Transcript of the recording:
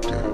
captive.